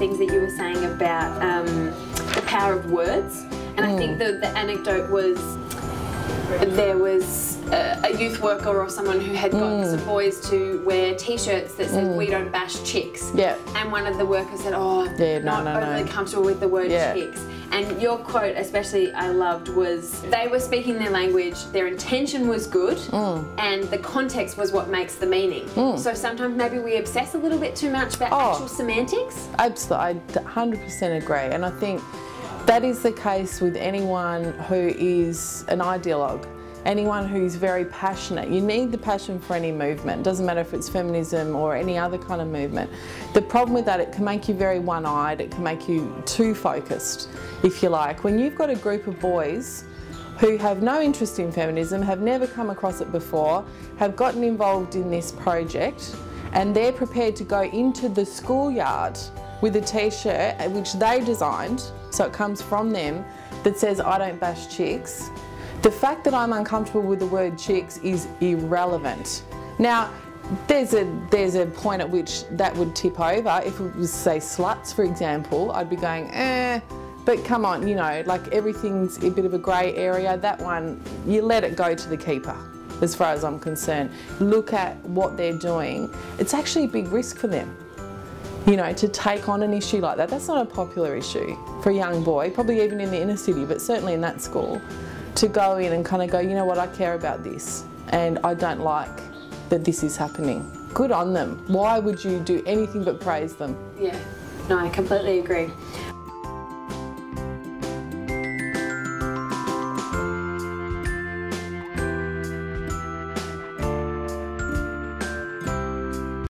things that you were saying about um, the power of words. And mm. I think mm. the, the anecdote was there was a, a, youth worker or someone who had got mm. some boys to wear t-shirts that said mm. we don't bash chicks yeah and one of the workers said oh I'm no, not no, overly no. comfortable with the word yeah. chicks and your quote especially I loved was they were speaking their language their intention was good Mm. and the context was what makes the meaning so sometimes maybe we obsess a little bit too much about Oh. actual semantics Absolutely, I 100% agree. And I think that is the case with anyone who is an ideologue, anyone who's very passionate. You need the passion for any movement, doesn't matter if it's feminism or any other kind of movement. The problem with that, it can make you very one eyed, it can make you too focused, if you like. When you've got a group of boys who have no interest in feminism, have never come across it before, have gotten involved in this project, and they're prepared to go into the schoolyard with a t-shirt which they designed, so it comes from them, that says I don't bash chicks. The fact that I'm uncomfortable with the word chicks is irrelevant. Now, there's a there's a point at which that would tip over. If it was say sluts, for example, I'd be going, eh. But come on, you know, like everything's a bit of a grey area. That one, you let it go to the keeper, as far as I'm concerned. Look at what they're doing. It's actually a big risk for them you know, to take on an issue like that. That's not a popular issue for a young boy, probably even in the inner city, but certainly in that school, to go in and kind of go, you know what, I care about this and I don't like that this is happening. Good on them. Why would you do anything but praise them? Yeah, no, I completely agree.